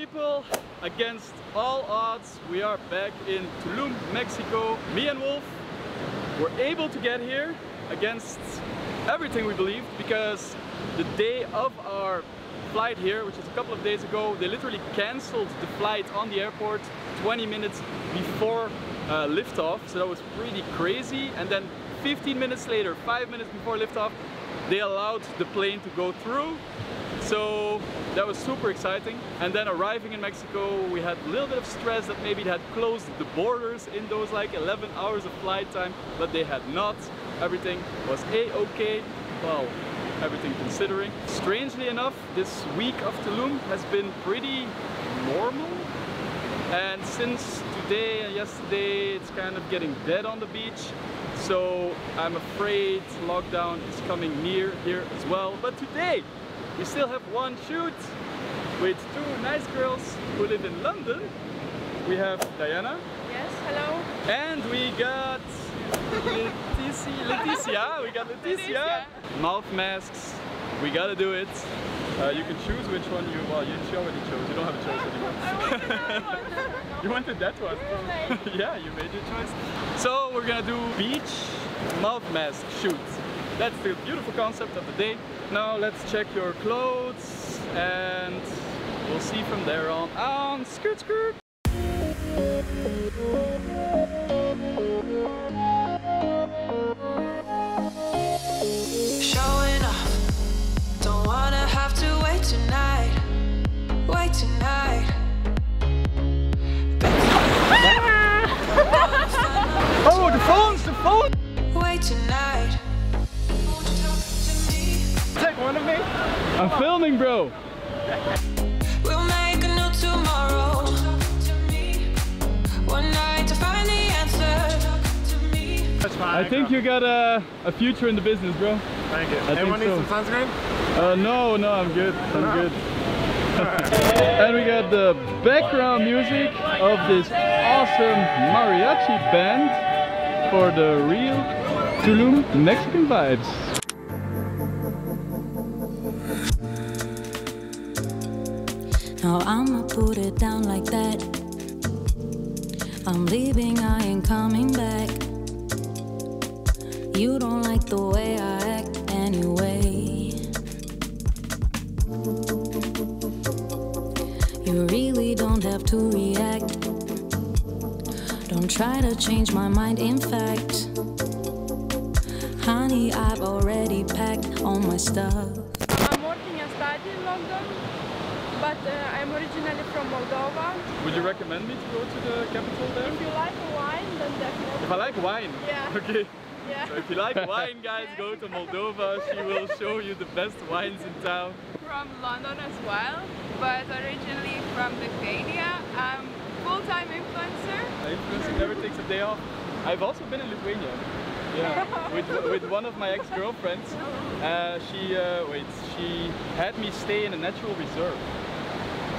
People? Against all odds, we are back in Tulum, Mexico. Me and Wolf were able to get here against everything we believed because the day of our flight here, which is a couple of days ago, they literally cancelled the flight on the airport 20 minutes before uh, liftoff, so that was pretty crazy. And then 15 minutes later, 5 minutes before liftoff, they allowed the plane to go through. So that was super exciting. And then arriving in Mexico, we had a little bit of stress that maybe they had closed the borders in those like 11 hours of flight time, but they had not. Everything was a-okay. Well, everything considering. Strangely enough, this week of Tulum has been pretty normal. And since today and yesterday, it's kind of getting dead on the beach. So I'm afraid lockdown is coming near here as well. But today, we still have one shoot with two nice girls who live in London. We have Diana. Yes, hello. And we got Leticia. Leticia. We got Leticia. Mouth masks. We gotta do it. Uh, you can choose which one you, well, you already chose. You don't have a choice anymore. I wanted that one. you wanted that one? Right. yeah, you made your choice. So we're gonna do beach mouth mask shoot. That's the beautiful concept of the day. Now let's check your clothes and we'll see from there on. On skirt skirt. Phones, phone! Wait tonight. Take one of me. I'm filming, bro. We'll make a new tomorrow. One night to find the answer. I think you got a, a future in the business, bro. Thank you. think Anyone so. need some sunscreen? Uh, no, no, I'm good. I'm good. and we got the background music of this awesome mariachi band for the real Tulum Mexican vibes. Now I'ma put it down like that. I'm leaving, I ain't coming back. You don't like the way I act anyway. You really don't have to. Don't try to change my mind, in fact. Honey, I've already packed all my stuff. I'm working and study in London, but uh, I'm originally from Moldova. Would you recommend me to go to the capital there? If you like wine, then definitely. If I like wine. Yeah. Okay. Yeah. So if you like wine, guys, go to Moldova. She will show you the best wines in town. from London as well, but originally from Lithuania. I'm full-time influencer. Influencer never takes a day off. I've also been in Lithuania. Yeah, with, with one of my ex-girlfriends. Uh, she uh, wait, she had me stay in a natural reserve.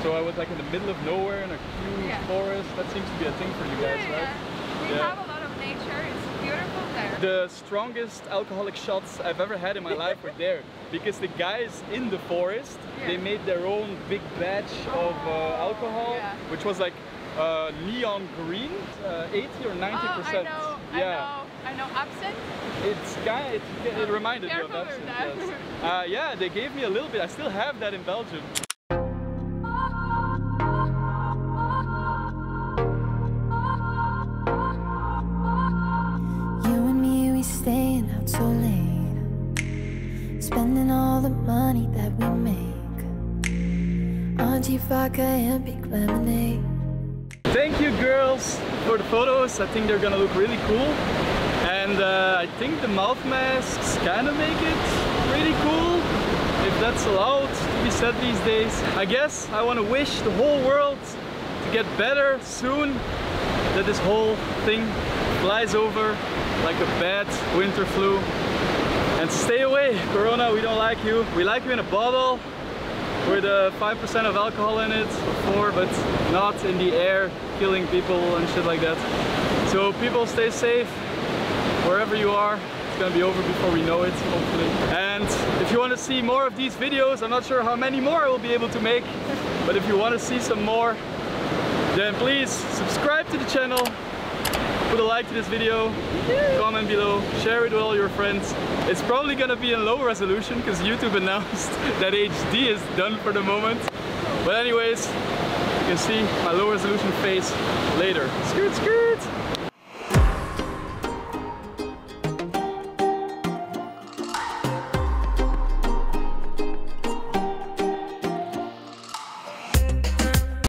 So I was like in the middle of nowhere in a huge Yeah. forest. That seems to be a thing for you guys, Yeah, right? yeah. We have a lot of nature. It's beautiful there. The strongest alcoholic shots I've ever had in my life were there because the guys in the forest they made their own big batch of uh, alcohol, which was like uh, neon green, uh, 80 or 90 oh, I percent. know. Yeah. I know. I know. Absinthe. It's kind it, it reminded me of Careful absinthe. that. yes. Uh, yeah, they gave me a little bit. I still have that in Belgium. You and me, we staying out so late. Spending all the money that we make. Auntie vodka and big lemonade. Thank you girls for the photos. I think they're gonna look really cool. And uh, I think the mouth masks kind of make it pretty cool. If that's allowed to be said these days. I guess I want to wish the whole world to get better soon. That this whole thing flies over like a bad winter flu. And stay away, Corona, we don't like you. We like you in a bottle with uh, 5% of alcohol in it, or 4, but not in the air, killing people and shit like that. So people stay safe wherever you are. It's gonna be over before we know it, hopefully. And if you want to see more of these videos, I'm not sure how many more I will be able to make, but if you want to see some more, then please subscribe to the channel, put a like to this video, comment below, share it with all your friends. It's probably gonna be in low resolution because YouTube announced that HD is done for the moment. But anyways, you can see my low resolution face later. Skirt, skirt!